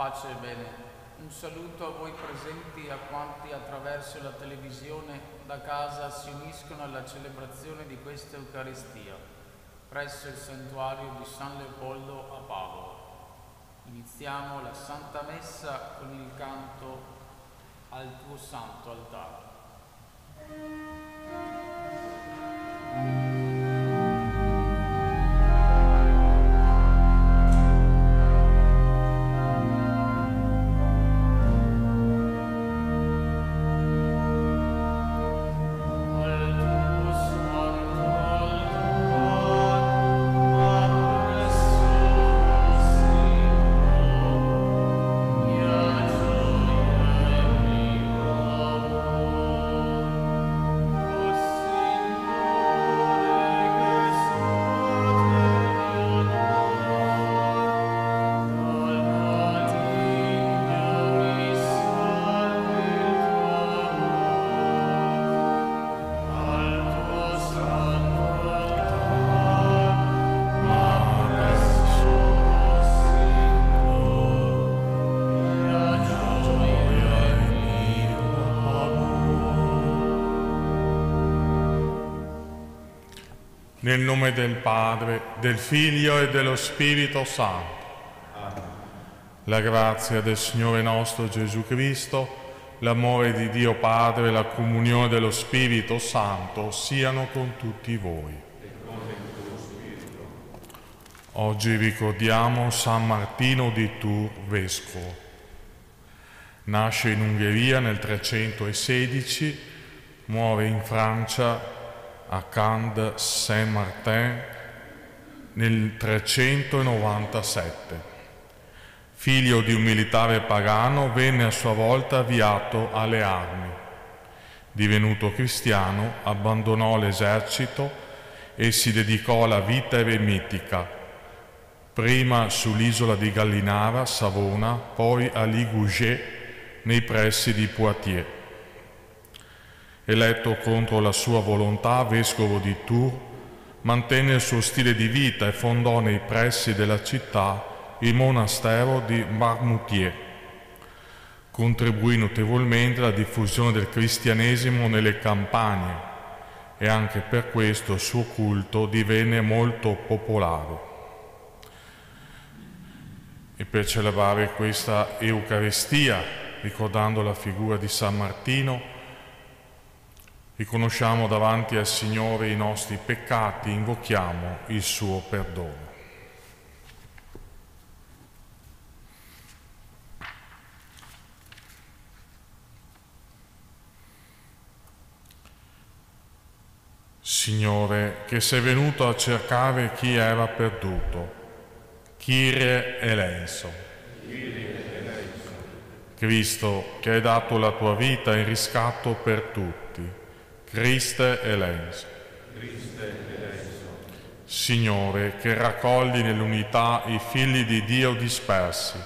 Pace e bene. Un saluto a voi presenti e a quanti attraverso la televisione da casa si uniscono alla celebrazione di questa Eucaristia presso il santuario di San Leopoldo a Padova. Iniziamo la Santa Messa con il canto al tuo santo altare. Nel nome del Padre, del Figlio e dello Spirito Santo. La grazia del Signore nostro Gesù Cristo, l'amore di Dio Padre e la comunione dello Spirito Santo siano con tutti voi. Oggi ricordiamo San Martino di Tours, vescovo. Nasce in Ungheria nel 316, muore in Francia a Cannes Saint-Martin nel 397. Figlio di un militare pagano, venne a sua volta avviato alle armi. Divenuto cristiano, abbandonò l'esercito e si dedicò alla vita eremitica, prima sull'isola di Gallinara, Savona, poi a Ligugé, nei pressi di Poitiers eletto contro la sua volontà vescovo di Tours, mantenne il suo stile di vita e fondò nei pressi della città il monastero di Marmoutier. Contribuì notevolmente alla diffusione del cristianesimo nelle campagne e anche per questo il suo culto divenne molto popolare. E per celebrare questa Eucaristia, ricordando la figura di San Martino, riconosciamo davanti al Signore i nostri peccati, invochiamo il suo perdono. Signore, che sei venuto a cercare chi era perduto, Kyrie eleison. Cristo, che hai dato la tua vita in riscatto per tutti, Christe eleison. Signore, che raccogli nell'unità i figli di Dio dispersi,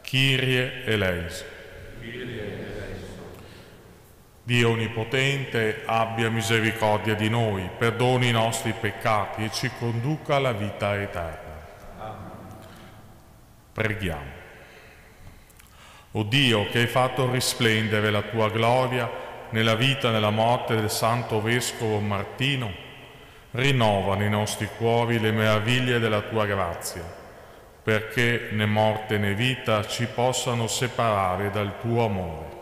Kyrie eleison. Dio Onnipotente abbia misericordia di noi, perdoni i nostri peccati e ci conduca alla vita eterna. Preghiamo. O Dio che hai fatto risplendere la tua gloria, nella vita e nella morte del Santo Vescovo Martino, rinnova nei nostri cuori le meraviglie della tua grazia, perché né morte né vita ci possano separare dal tuo amore.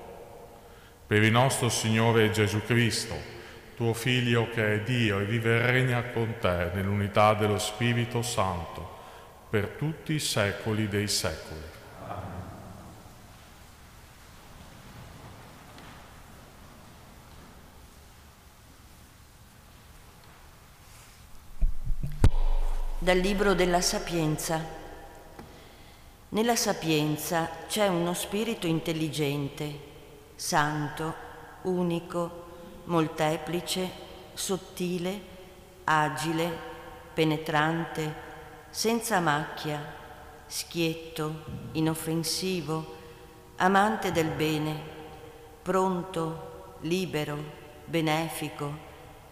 Per il nostro Signore Gesù Cristo, tuo Figlio che è Dio e vive e regna con te nell'unità dello Spirito Santo, per tutti i secoli dei secoli. Dal Libro della Sapienza. Nella sapienza c'è uno spirito intelligente, santo, unico, molteplice, sottile, agile, penetrante, senza macchia, schietto, inoffensivo, amante del bene, pronto, libero, benefico,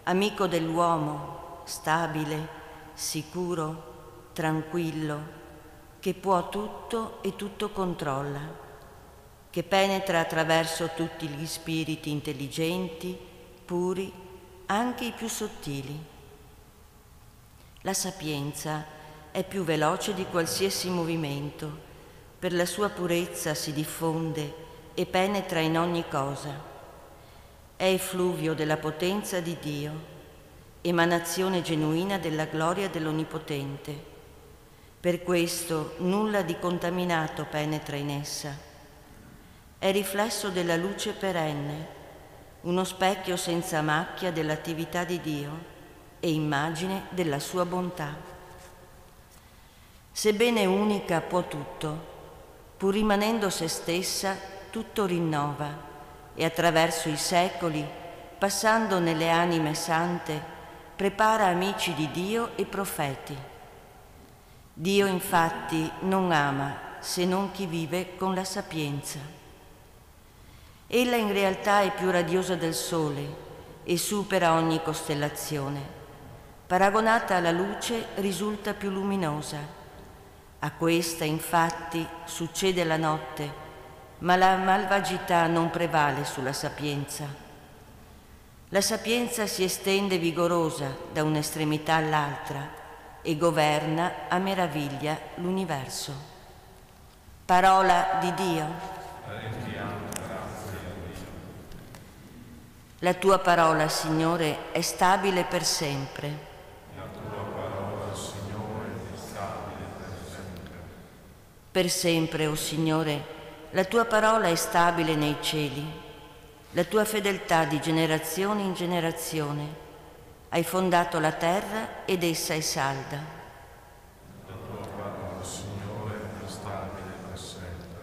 amico dell'uomo, stabile, sicuro, tranquillo, che può tutto e tutto controlla, che penetra attraverso tutti gli spiriti intelligenti, puri, anche i più sottili. La sapienza è più veloce di qualsiasi movimento, per la sua purezza si diffonde e penetra in ogni cosa. È il fluvio della potenza di Dio, emanazione genuina della gloria dell'Onnipotente. Per questo nulla di contaminato penetra in essa. È riflesso della luce perenne, uno specchio senza macchia dell'attività di Dio e immagine della sua bontà. Sebbene unica può tutto, pur rimanendo se stessa, tutto rinnova e attraverso i secoli, passando nelle anime sante, prepara amici di Dio e profeti. Dio infatti non ama se non chi vive con la sapienza. Ella in realtà è più radiosa del Sole e supera ogni costellazione. Paragonata alla luce risulta più luminosa. A questa infatti succede la notte ma la malvagità non prevale sulla sapienza. La sapienza si estende vigorosa da un'estremità all'altra e governa a meraviglia l'universo. Parola di Dio. La tua parola, Signore, è stabile per sempre. Per sempre, o oh Signore, la tua parola è stabile nei cieli, la tua fedeltà di generazione in generazione. Hai fondato la terra ed essa è salda. La tua parola, Signore, è stabile per sempre.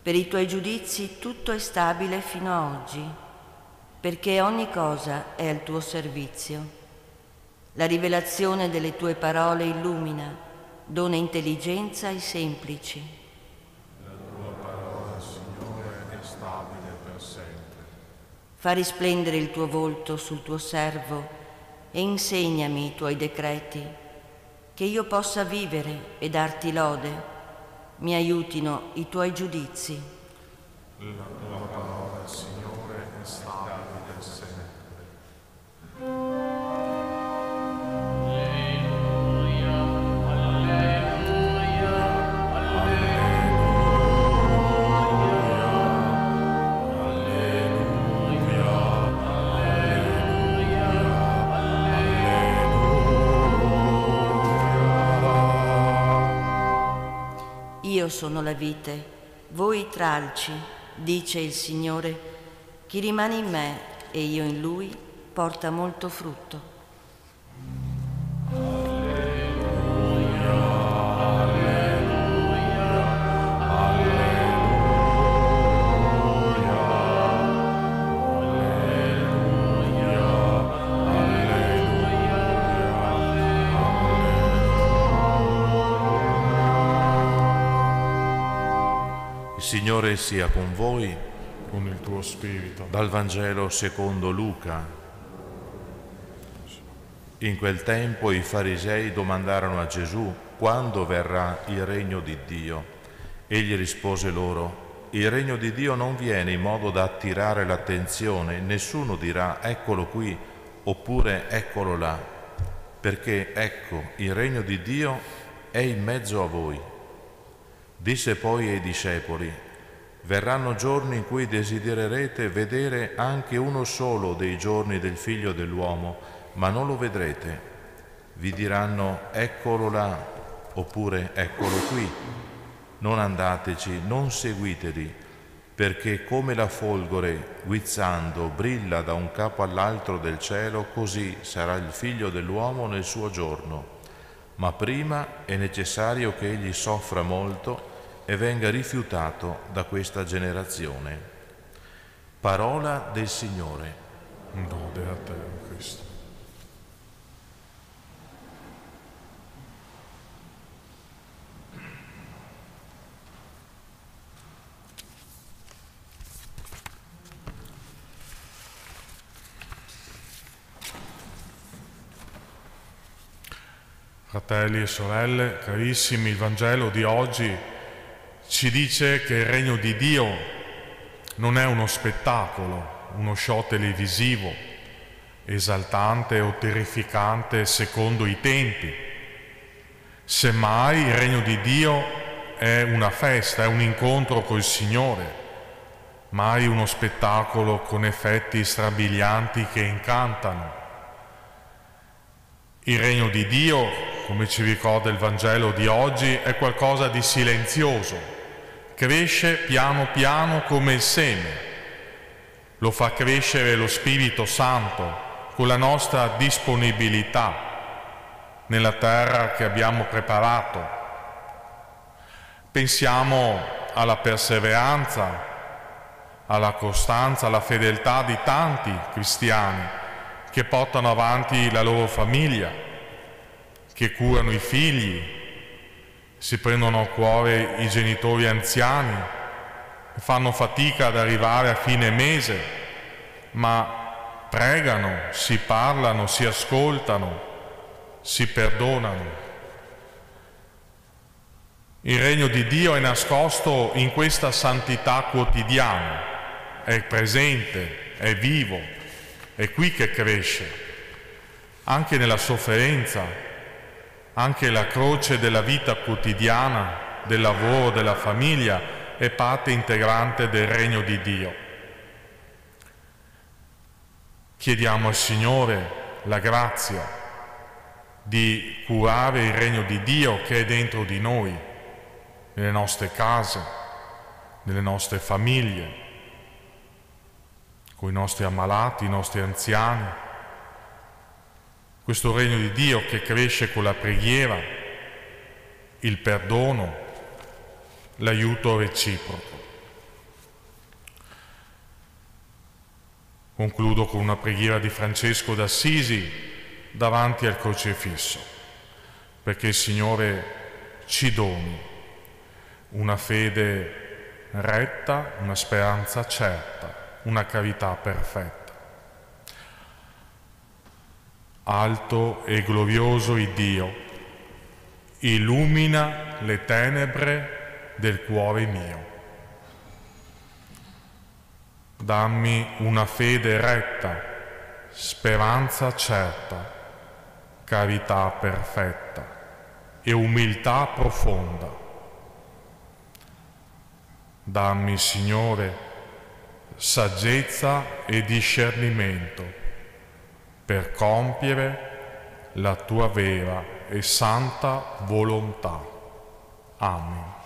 Per i tuoi giudizi tutto è stabile fino a oggi, perché ogni cosa è al tuo servizio. La rivelazione delle tue parole illumina, dona intelligenza ai semplici. Fa risplendere il tuo volto sul tuo servo e insegnami i tuoi decreti, che io possa vivere e darti lode. Mi aiutino i tuoi giudizi. La tua parola, la vite, voi tralci, dice il Signore, chi rimane in me e io in lui porta molto frutto. Signore sia con voi. Con il tuo spirito. Dal Vangelo secondo Luca. In quel tempo i farisei domandarono a Gesù quando verrà il regno di Dio. Egli rispose loro, il regno di Dio non viene in modo da attirare l'attenzione, nessuno dirà eccolo qui oppure eccolo là, perché ecco, il regno di Dio è in mezzo a voi. Disse poi ai discepoli, verranno giorni in cui desidererete vedere anche uno solo dei giorni del figlio dell'uomo, ma non lo vedrete. Vi diranno, eccolo là, oppure eccolo qui. Non andateci, non seguiteli, perché come la folgore, guizzando, brilla da un capo all'altro del cielo, così sarà il figlio dell'uomo nel suo giorno. Ma prima è necessario che egli soffra molto e venga rifiutato da questa generazione. Parola del Signore. Lode a te, Cristo. Fratelli e sorelle, carissimi, il Vangelo di oggi ci dice che il regno di Dio non è uno spettacolo, uno show televisivo, esaltante o terrificante secondo i tempi. Semmai il regno di Dio è una festa, è un incontro col Signore, mai uno spettacolo con effetti strabilianti che incantano. Il regno di Dio come ci ricorda il Vangelo di oggi, è qualcosa di silenzioso, cresce piano piano come il seme, lo fa crescere lo Spirito Santo con la nostra disponibilità nella terra che abbiamo preparato. Pensiamo alla perseveranza, alla costanza, alla fedeltà di tanti cristiani che portano avanti la loro famiglia, che curano i figli, si prendono a cuore i genitori anziani, fanno fatica ad arrivare a fine mese, ma pregano, si parlano, si ascoltano, si perdonano. Il regno di Dio è nascosto in questa santità quotidiana, è presente, è vivo, è qui che cresce, anche nella sofferenza, anche la croce della vita quotidiana, del lavoro, della famiglia è parte integrante del regno di Dio. Chiediamo al Signore la grazia di curare il regno di Dio che è dentro di noi, nelle nostre case, nelle nostre famiglie, con i nostri ammalati, i nostri anziani questo regno di Dio che cresce con la preghiera, il perdono, l'aiuto reciproco. Concludo con una preghiera di Francesco d'Assisi davanti al crocefisso, perché il Signore ci doni una fede retta, una speranza certa, una carità perfetta alto e glorioso il Dio, illumina le tenebre del cuore mio. Dammi una fede retta, speranza certa, carità perfetta e umiltà profonda. Dammi, Signore, saggezza e discernimento per compiere la tua vera e santa volontà. Amen.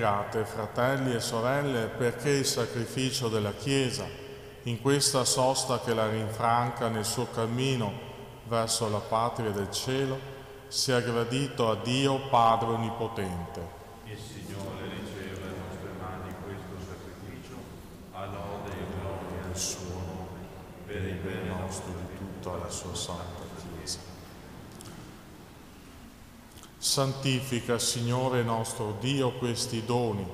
Pregate, fratelli e sorelle, perché il sacrificio della Chiesa, in questa sosta che la rinfranca nel suo cammino verso la patria del cielo, sia gradito a Dio Padre Onnipotente. Il Signore riceva dalle nostre mani questo sacrificio, a lode e gloria del suo nome, per il bene nostro di tutta la sua santa Chiesa. Santifica, Signore nostro Dio, questi doni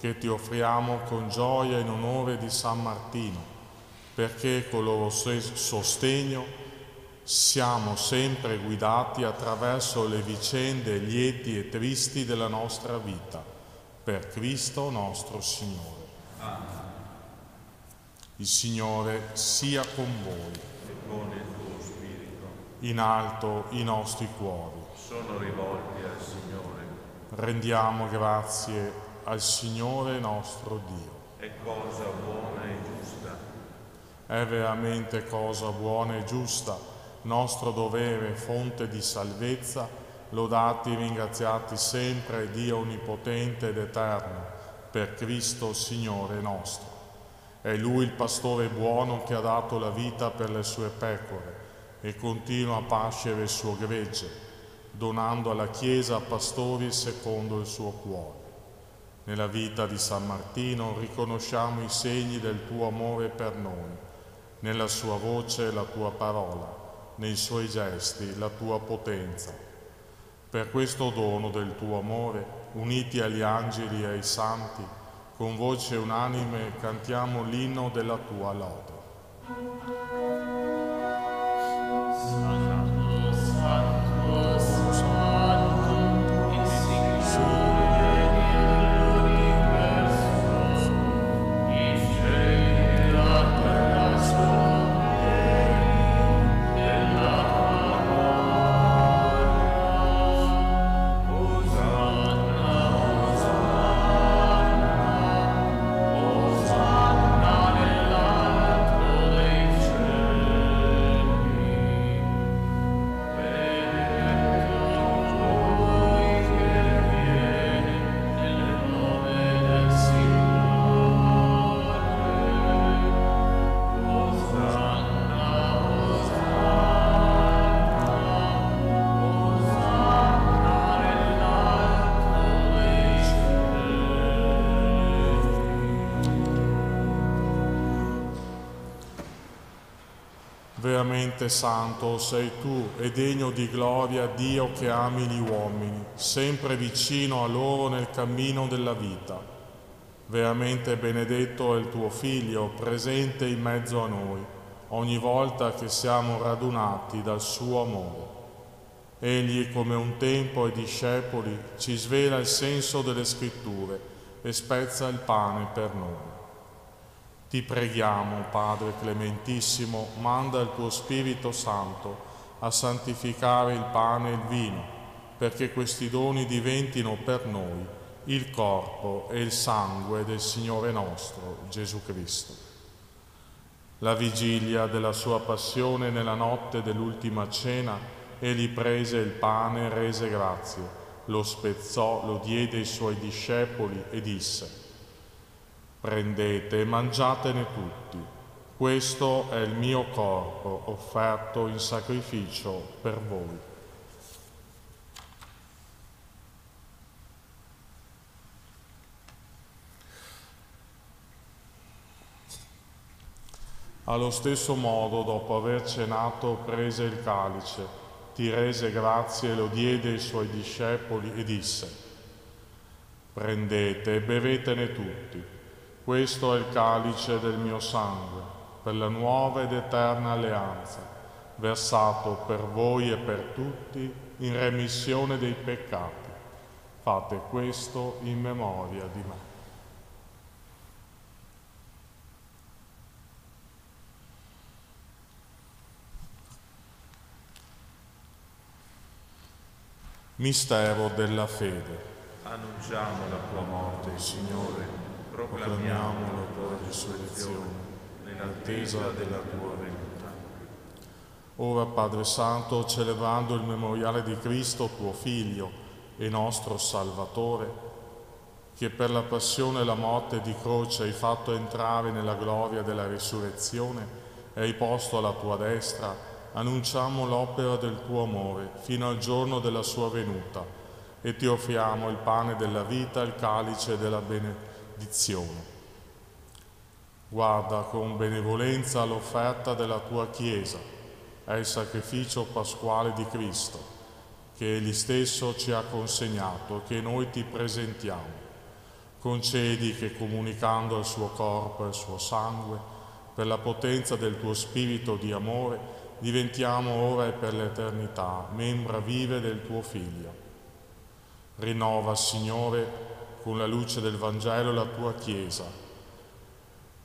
che ti offriamo con gioia in onore di San Martino, perché con loro sostegno siamo sempre guidati attraverso le vicende lieti e tristi della nostra vita, per Cristo nostro Signore. Amen. Il Signore sia con voi. E con il tuo spirito. In alto i nostri cuori. Sono. Rendiamo grazie al Signore nostro Dio. È cosa buona e giusta. È veramente cosa buona e giusta, nostro dovere, fonte di salvezza, lodati e ringraziati sempre Dio Onnipotente ed Eterno, per Cristo Signore nostro. È Lui il pastore buono che ha dato la vita per le sue pecore e continua a pascere il suo gregge, donando alla Chiesa pastori secondo il suo cuore. Nella vita di San Martino riconosciamo i segni del tuo amore per noi, nella sua voce la tua parola, nei suoi gesti la tua potenza. Per questo dono del tuo amore, uniti agli angeli e ai santi, con voce unanime cantiamo l'inno della tua lode. Santo sei tu e degno di gloria Dio che ami gli uomini, sempre vicino a loro nel cammino della vita. Veramente benedetto è il tuo Figlio, presente in mezzo a noi, ogni volta che siamo radunati dal suo amore. Egli, come un tempo ai discepoli, ci svela il senso delle scritture e spezza il pane per noi. Ti preghiamo, Padre Clementissimo, manda il tuo Spirito Santo a santificare il pane e il vino, perché questi doni diventino per noi il corpo e il sangue del Signore nostro Gesù Cristo. La vigilia della sua passione nella notte dell'ultima cena, egli prese il pane e rese grazie, lo spezzò, lo diede ai suoi discepoli e disse, Prendete e mangiatene tutti. Questo è il mio corpo offerto in sacrificio per voi. Allo stesso modo, dopo aver cenato, prese il calice, ti rese grazie e lo diede ai suoi discepoli e disse, prendete e bevetene tutti. Questo è il calice del mio sangue, per la nuova ed eterna alleanza, versato per voi e per tutti in remissione dei peccati. Fate questo in memoria di me. Mistero della fede. Annunciamo la tua morte, Signore proclamiamo la tua risurrezione nell'attesa della tua venuta. Ora, Padre Santo, celebrando il memoriale di Cristo, tuo Figlio e nostro Salvatore, che per la passione e la morte di croce hai fatto entrare nella gloria della risurrezione e hai posto alla tua destra, annunciamo l'opera del tuo amore fino al giorno della sua venuta e ti offriamo il pane della vita, il calice della benedizione. Guarda con benevolenza l'offerta della tua Chiesa, è il sacrificio pasquale di Cristo, che Egli stesso ci ha consegnato che noi ti presentiamo. Concedi che comunicando il suo corpo e il suo sangue, per la potenza del tuo spirito di amore, diventiamo ora e per l'eternità membra vive del tuo Figlio. Rinnova, Signore, con la luce del Vangelo la tua Chiesa.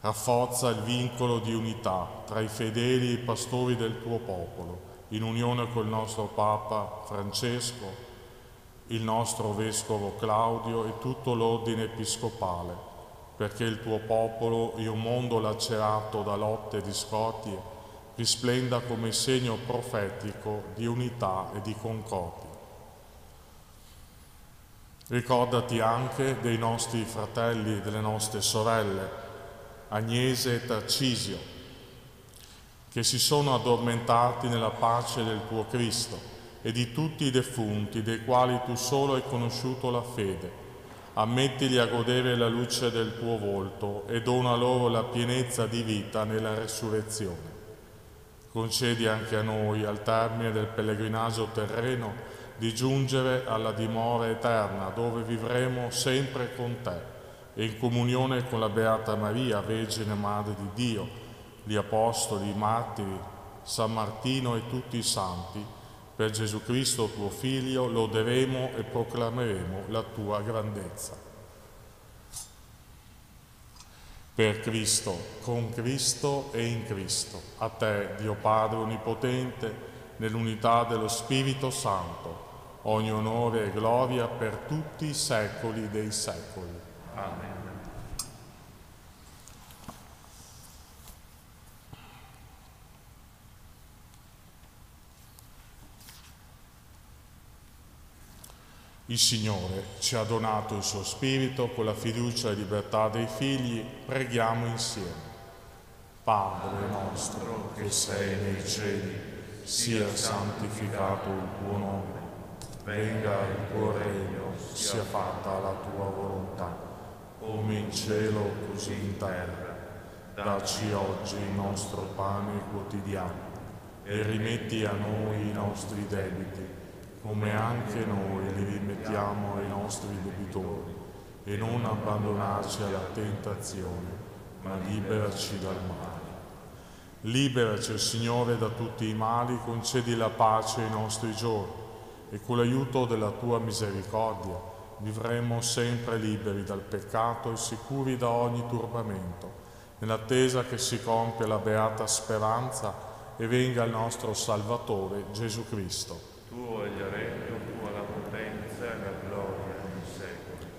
Rafforza il vincolo di unità tra i fedeli e i pastori del tuo popolo, in unione col nostro Papa Francesco, il nostro Vescovo Claudio e tutto l'ordine episcopale, perché il tuo popolo, in un mondo lacerato da lotte e discordie, risplenda come segno profetico di unità e di concordia. Ricordati anche dei nostri fratelli e delle nostre sorelle, Agnese e Tarcisio, che si sono addormentati nella pace del tuo Cristo, e di tutti i defunti, dei quali tu solo hai conosciuto la fede. Ammettili a godere la luce del tuo volto e dona loro la pienezza di vita nella resurrezione. Concedi anche a noi, al termine del pellegrinaggio terreno, di giungere alla dimora eterna, dove vivremo sempre con te e in comunione con la Beata Maria, Vergine Madre di Dio, gli Apostoli, i Martiri, San Martino e tutti i Santi, per Gesù Cristo tuo Figlio, loderemo e proclameremo la tua grandezza. per Cristo, con Cristo e in Cristo. A te, Dio Padre Onnipotente, nell'unità dello Spirito Santo, ogni onore e gloria per tutti i secoli dei secoli. Amen. Il Signore ci ha donato il suo Spirito con la fiducia e libertà dei figli, preghiamo insieme. Padre nostro che sei nei cieli, sia santificato il tuo nome, venga il tuo regno, sia fatta la tua volontà, come in cielo così in terra. Dacci oggi il nostro pane quotidiano e rimetti a noi i nostri debiti come anche noi li rimettiamo ai nostri debitori, e non abbandonarci alla tentazione, ma liberaci dal male. Liberaci, Signore, da tutti i mali, concedi la pace ai nostri giorni, e con l'aiuto della tua misericordia vivremo sempre liberi dal peccato e sicuri da ogni turbamento, nell'attesa che si compia la beata speranza e venga il nostro Salvatore Gesù Cristo tuo è il regno, tua la potenza e la gloria nei secoli.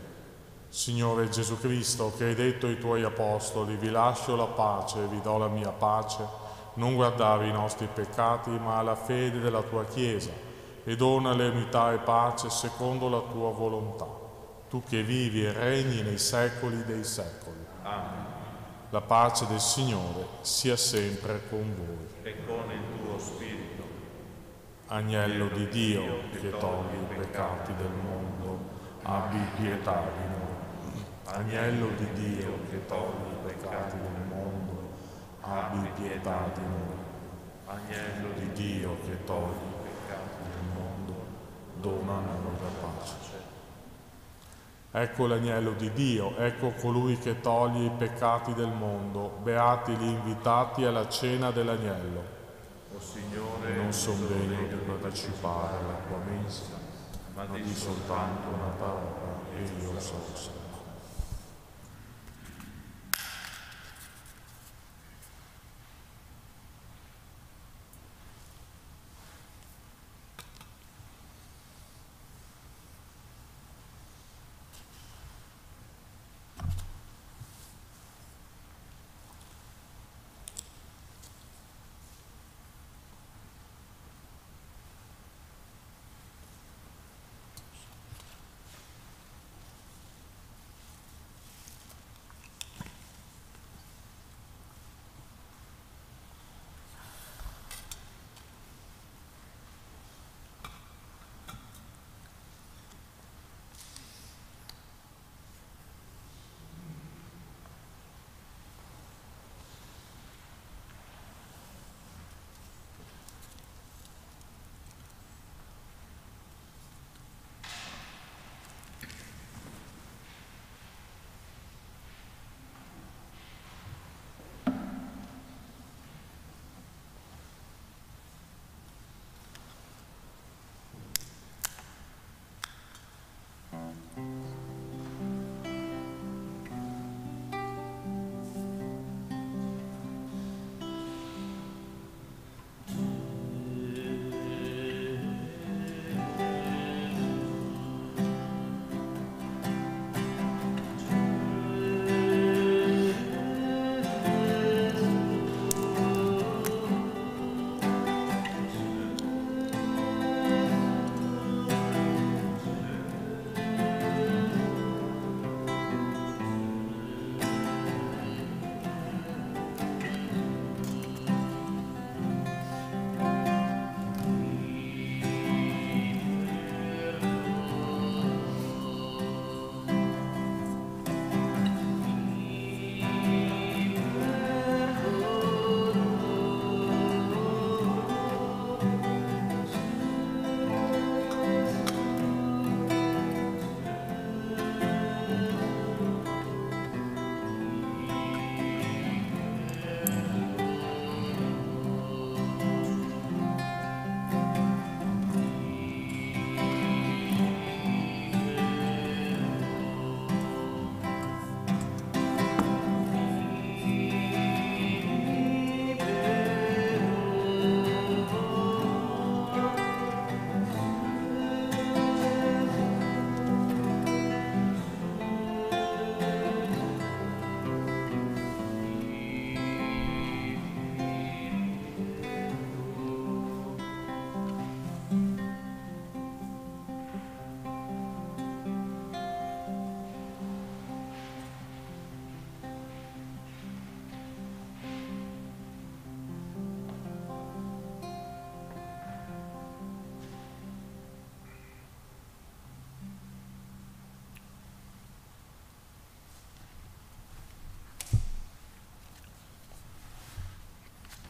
Signore Gesù Cristo, che hai detto ai tuoi apostoli, vi lascio la pace e vi do la mia pace, non guardare i nostri peccati, ma la fede della tua Chiesa, e dona le unità e pace secondo la tua volontà, tu che vivi e regni nei secoli dei secoli. Amen. La pace del Signore sia sempre con voi. E con il tuo spirito. Agnello di Dio che togli i peccati del mondo, abbi pietà di noi. Agnello di Dio che togli i peccati del mondo, abbi pietà di noi. Agnello di Dio che togli i peccati del mondo, dona la pace. Ecco l'agnello di Dio, ecco colui che toglie i peccati del mondo, beati gli invitati alla cena dell'agnello. O Signore, non sono degno di partecipare alla tua mensa, ma di soltanto una parola e io sono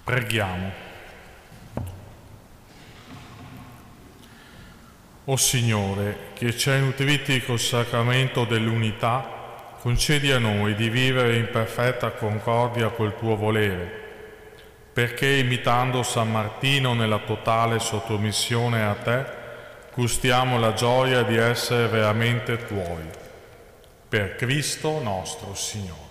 Preghiamo. O Signore, che ci hai nutriti col sacramento dell'unità, concedi a noi di vivere in perfetta concordia col tuo volere, perché imitando San Martino nella totale sottomissione a te, gustiamo la gioia di essere veramente tuoi. Per Cristo nostro Signore.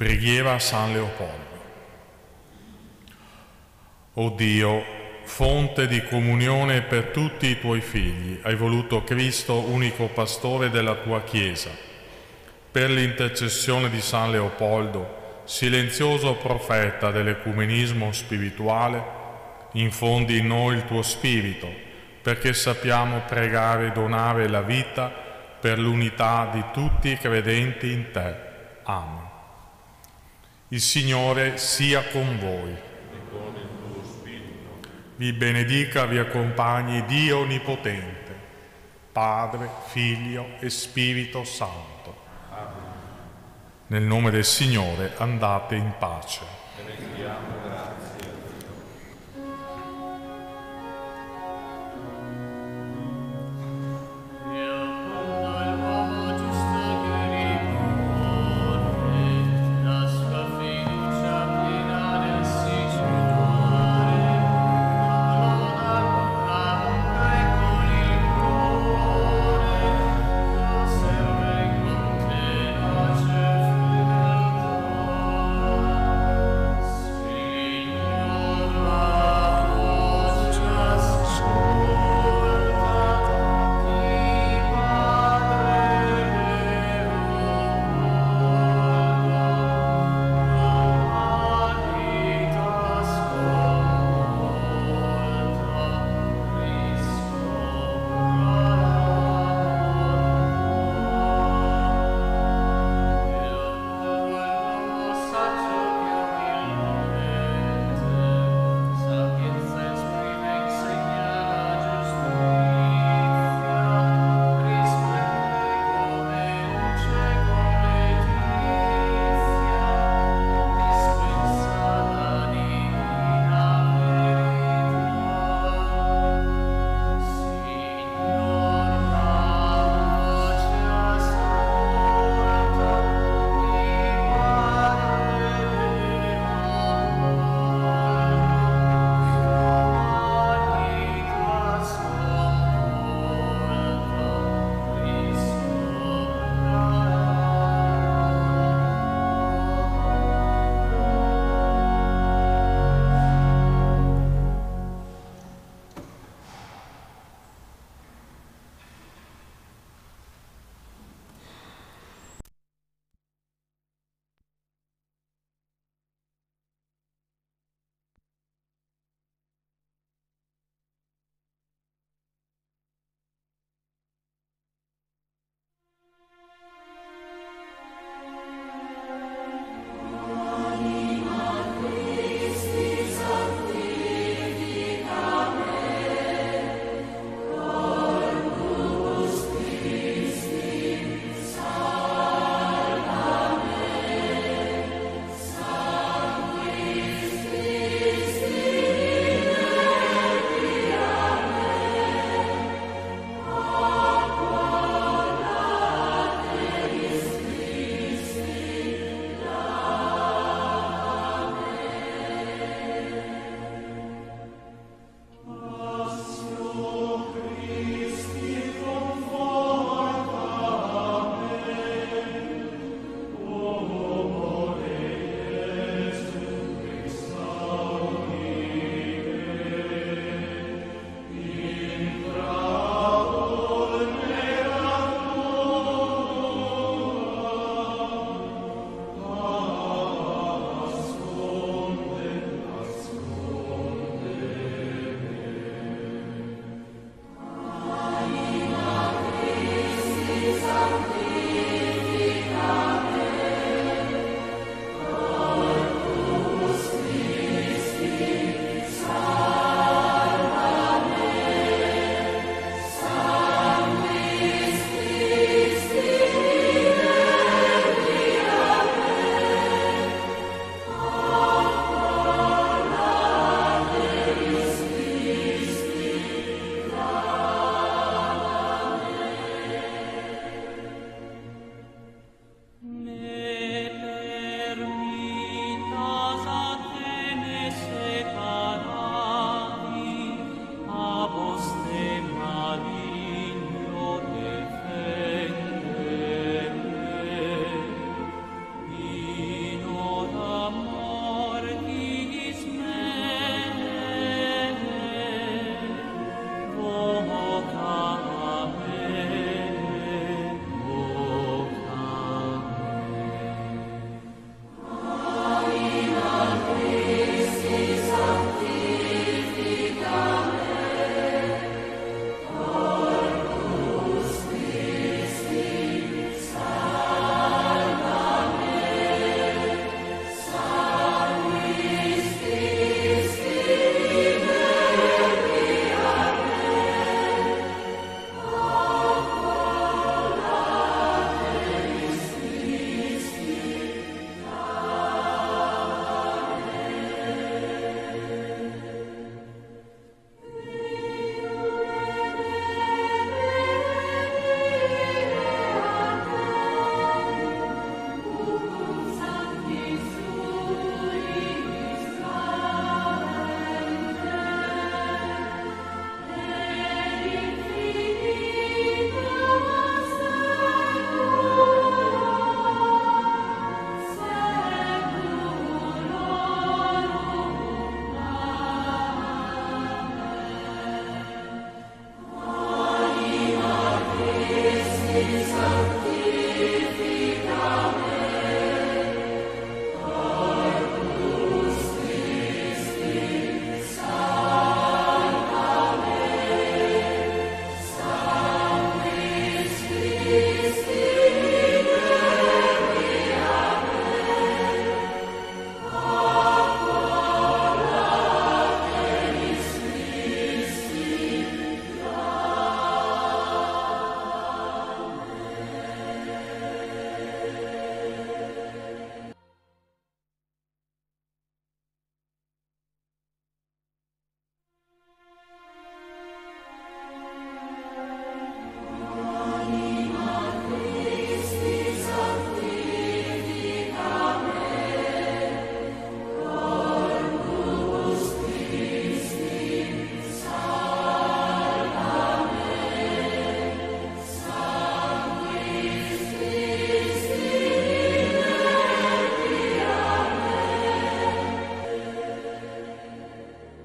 Preghiera a San Leopoldo. O Dio, fonte di comunione per tutti i tuoi figli, hai voluto Cristo unico pastore della tua Chiesa. Per l'intercessione di San Leopoldo, silenzioso profeta dell'ecumenismo spirituale, infondi in noi il tuo spirito, perché sappiamo pregare e donare la vita per l'unità di tutti i credenti in te. Amen. Il Signore sia con voi. E con il tuo spirito. Vi benedica, vi accompagni Dio Onnipotente, Padre, Figlio e Spirito Santo. Nel nome del Signore andate in pace.